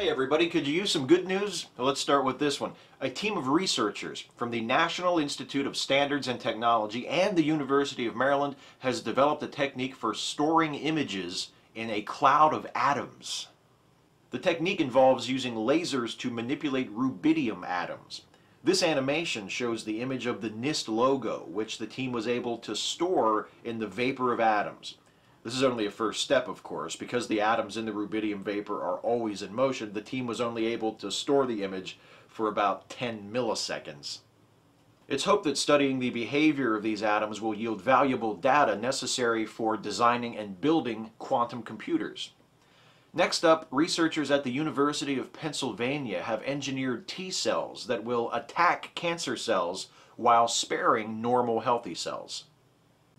Hey everybody, could you use some good news? Well, let's start with this one. A team of researchers from the National Institute of Standards and Technology and the University of Maryland has developed a technique for storing images in a cloud of atoms. The technique involves using lasers to manipulate rubidium atoms. This animation shows the image of the NIST logo, which the team was able to store in the vapor of atoms. This is only a first step, of course. Because the atoms in the rubidium vapor are always in motion, the team was only able to store the image for about 10 milliseconds. It's hoped that studying the behavior of these atoms will yield valuable data necessary for designing and building quantum computers. Next up, researchers at the University of Pennsylvania have engineered T cells that will attack cancer cells while sparing normal healthy cells.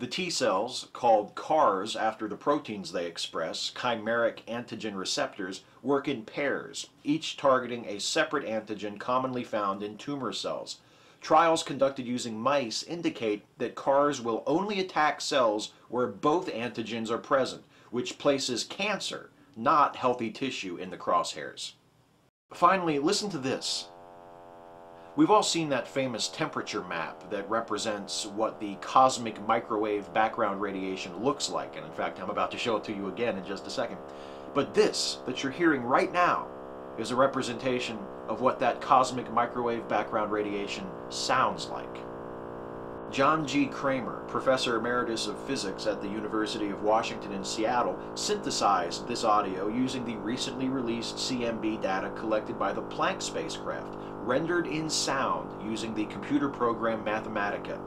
The T cells, called CARs after the proteins they express, chimeric antigen receptors, work in pairs, each targeting a separate antigen commonly found in tumor cells. Trials conducted using mice indicate that CARs will only attack cells where both antigens are present, which places cancer, not healthy tissue, in the crosshairs. Finally, listen to this. We've all seen that famous temperature map that represents what the cosmic microwave background radiation looks like. And in fact, I'm about to show it to you again in just a second. But this that you're hearing right now is a representation of what that cosmic microwave background radiation sounds like. John G. Cramer, Professor Emeritus of Physics at the University of Washington in Seattle, synthesized this audio using the recently released CMB data collected by the Planck spacecraft, rendered in sound using the computer program Mathematica.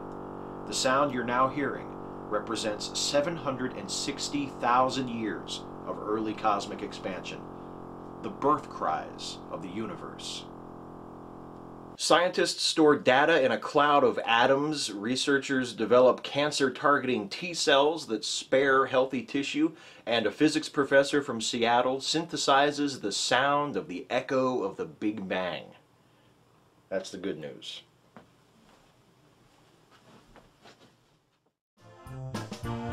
The sound you're now hearing represents 760,000 years of early cosmic expansion, the birth cries of the universe. Scientists store data in a cloud of atoms. Researchers develop cancer-targeting T cells that spare healthy tissue. And a physics professor from Seattle synthesizes the sound of the echo of the Big Bang. That's the good news. Not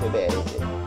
too bad, is it?